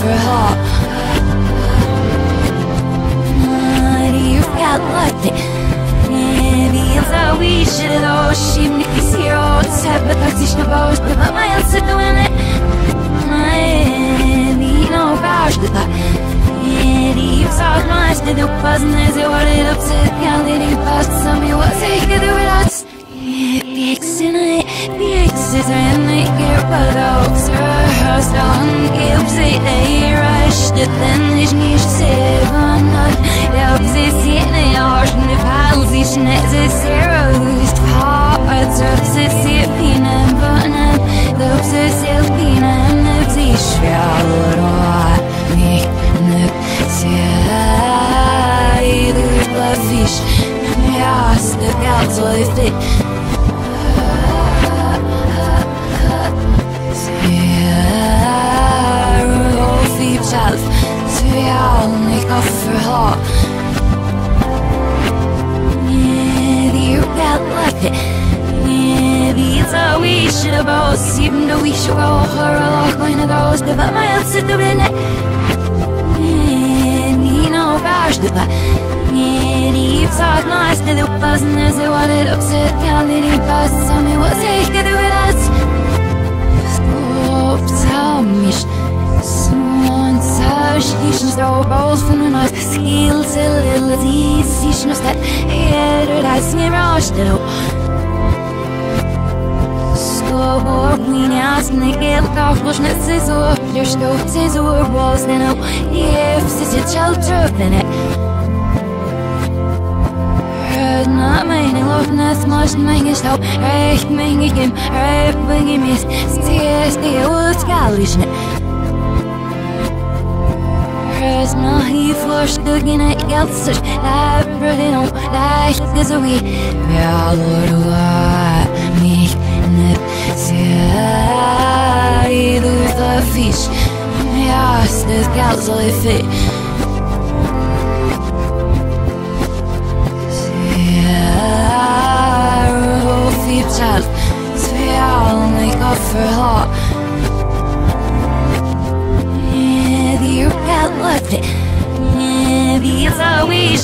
for hot Money you got lightning Maybe it's we should know She makes heroes have the toxic about But my answer doing it. Maybe no about Maybe you saw my Still wasn't it what it upset Can't let it pass? Tell me fish, ja, the geld so fit. Väldigt Vi är så vi should have both Even though we should go for a lot Going to go Step up my head, sit up in it Ni no bash the Ni sagt nice to the person Is it what it upset Can't let it pass Tell me jest mroźny Słowny jasny kilka różne scissor Już to scissor własny no Nie wszyscy czerwone Rydna meine Luftne smasht meine Stau Recht meine Kim Recht meine Mist Stier, stier, uskalischne Rydna hi vorstugine Gelsusch Da Labrden und Leicht gesowie Ja, Lord, mich nip Sei du the fish. Ja, das Geld soll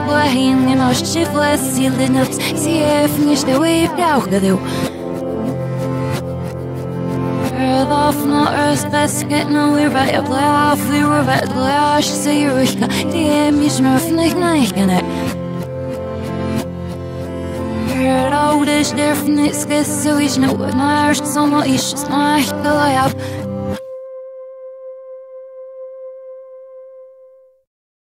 Bohin, you know, shiftless, sealed the notes See if nicht der Wave auch gedu Earth off, no Earth, best get no we're right up, play off, we were right, play off, she say you're rich, DM, you smurf, nicht, nicht, nicht Hör auf, darf nicht, so ich nur, na, erst so mal ich, es macht, ich